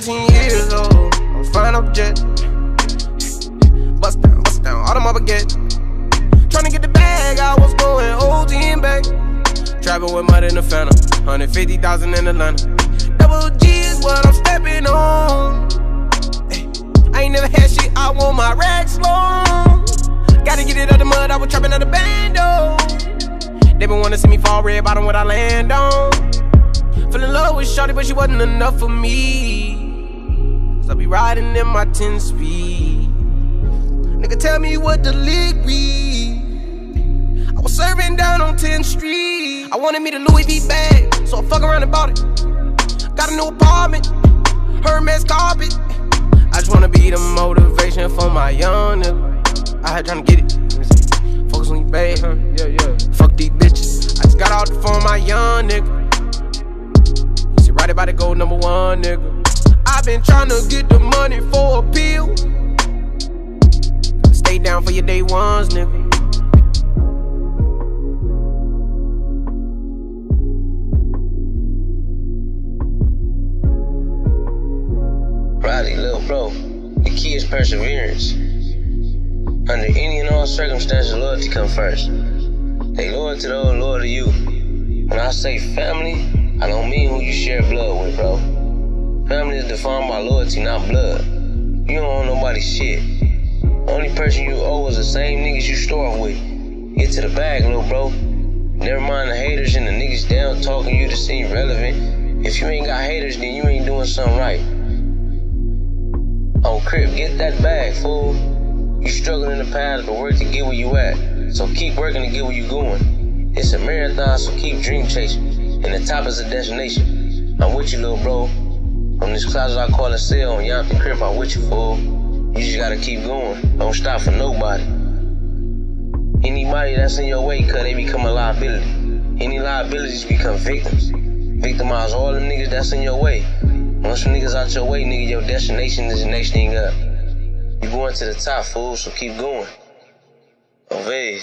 17 years old. I was flying up jet. Bust down, bust down, all them up again. Trying to get the bag, I was going OT and back. Trapping with mud in the phantom, 150,000 in Atlanta. Double G is what I'm stepping on. I ain't never had shit, I want my racks long. Gotta get it out the mud, I was trapping out the bando. They been wanna see me fall red bottom what I land on. Fell in love with Shorty, but she wasn't enough for me. Be riding in my 10 speed. Nigga, tell me what the lick be. I was serving down on 10th Street. I wanted me the Louis V bag, so I fuck around and bought it. Got a new apartment, Hermes carpet. I just wanna be the motivation for my young nigga. I had trying to get it. Focus on your bag, huh? Yeah, yeah. Fuck these bitches. I just got off the phone, my young nigga. She right about to go number one, nigga. Been tryna get the money for a pill. Stay down for your day ones, nigga. Riley, little bro, the key is perseverance. Under any and all circumstances, loyalty come first. They loyal to those loyal to you. When I say family, I don't mean who you share blood with, bro. Family is defined by loyalty, not blood. You don't owe nobody shit. Only person you owe is the same niggas you store with. Get to the bag, little bro. Never mind the haters and the niggas down talking you to seem relevant. If you ain't got haters, then you ain't doing something right. On crib, get that bag, fool. You struggle in the past, but work to get where you at. So keep working to get where you going. It's a marathon, so keep dream chasing. And the top is a destination. I'm with you, little bro. From this closet I call a cell on Yompton Crib, I'm with you, fool. You just gotta keep going. Don't stop for nobody. Anybody that's in your way, cause they become a liability. Any liabilities become victims. Victimize all them niggas that's in your way. Once some niggas out your way, nigga, your destination is the next thing up. You going to the top, fool, so keep going. Yeah,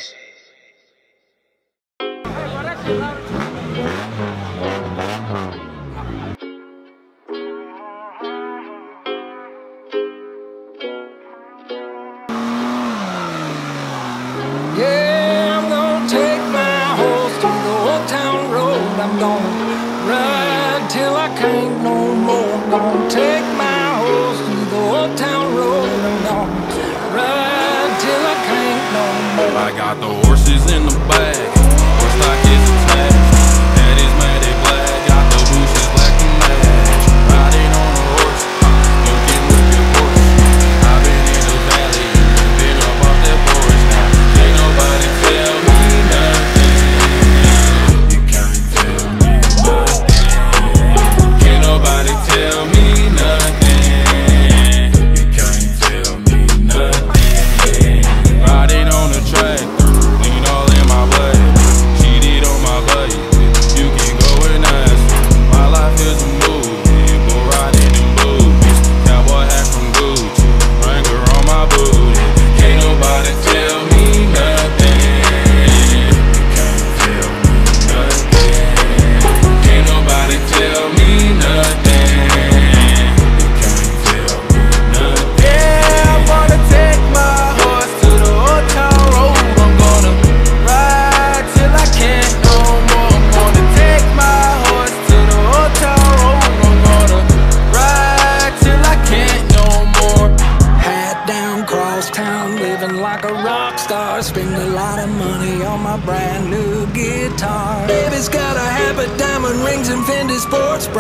take my horse to the old town road. Ride till I can't no more. I got the horses in the bag.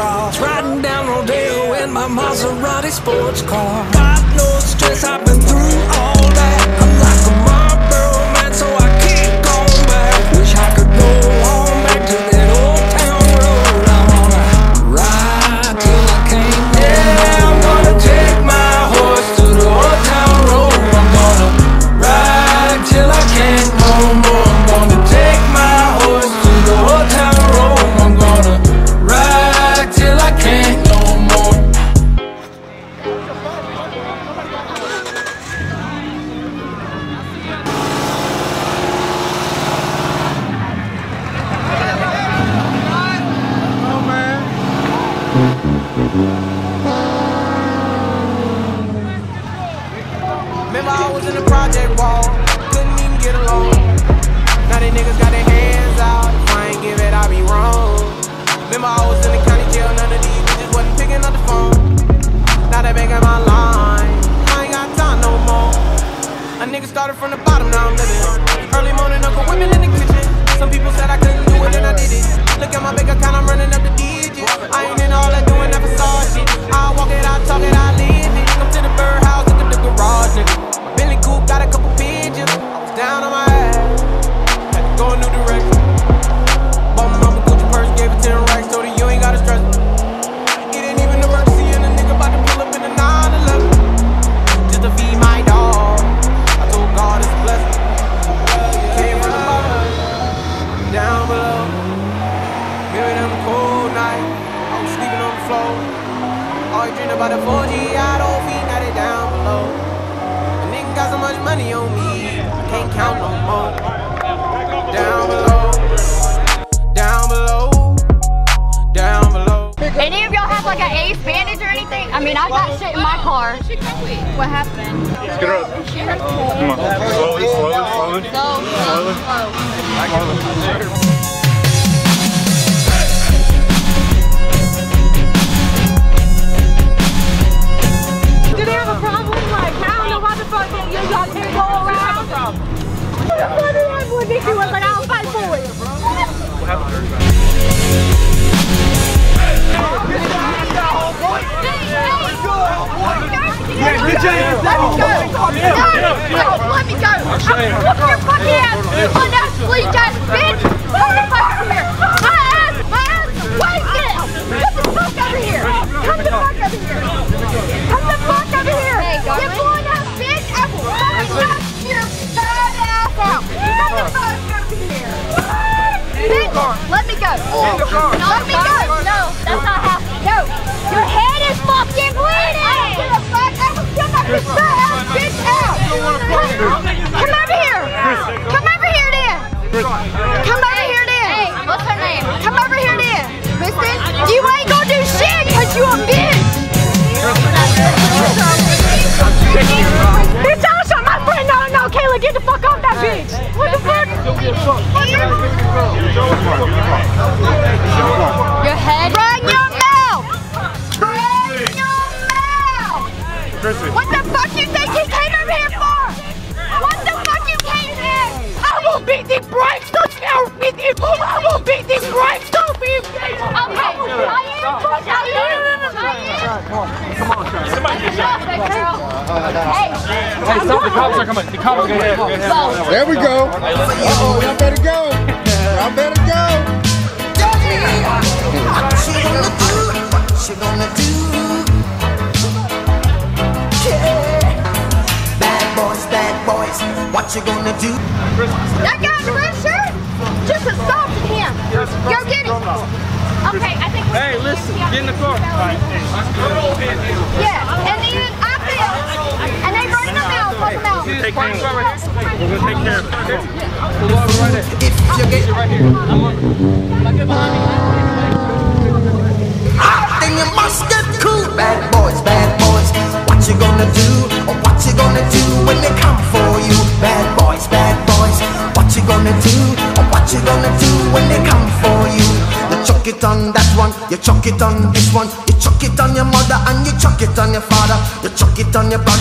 Bras. Riding down Rodeo in my Maserati sports car. Was in the project wall, couldn't even get along. Now they niggas got their hands out. If I ain't give it, I be wrong. Remember I was in the county jail, none of these bitches wasn't picking up the phone. Now they back my line. I ain't got time no more. A nigga started from the bottom, now I'm living. Was sleeping on the floor. Always dreaming about the 4G, I don't feet, now they down below. A nigga got so much money on me, I can't count no more. Down below, down below, down below. Any of y'all have like an ace bandage or anything? I mean, I got shit in my car. What happened? Get her up. Come on. Slowly, slowly, slowly. So, slow. Do Let me go! Let me go! I'm whooping your fucking ass! On that sleep ass bitch! Come will kill my fat ass bitch out! Come over here! Come over here then! Come over here then! Hey, what's her name? Come over here then! Listen, you ain't gonna do shit cause you a bitch! Bitch, I was shot my friend. No, no, Kayla, get the fuck off that bitch. What the fuck? Your head? Run your mouth! Run your mouth! What the you with you. I will beat the brakes off you. Okay, I am fuck I am. I am. Come on, Somebody get shot. Hey, Hey, stop. The cops are coming. The cops are coming. There we go. Uh-oh, y'all better go. Y'all better go. What she gonna do? What she gonna do? Yeah. Bad boys, bad boys. What you gonna do? That guy in the red shirt just assaulted him. Go get him. Okay, I think. Hey, listen. Get in the car. Yeah, and then I fell, and they brought him out, brought him out. Take care of it. We're gonna take care of it. Okay? Pull over right there. If you get Right here. then you must get cool. Bad it on that one, you chuck it on this one, you chuck it on your mother and you chuck it on your father, you chuck it on your brother.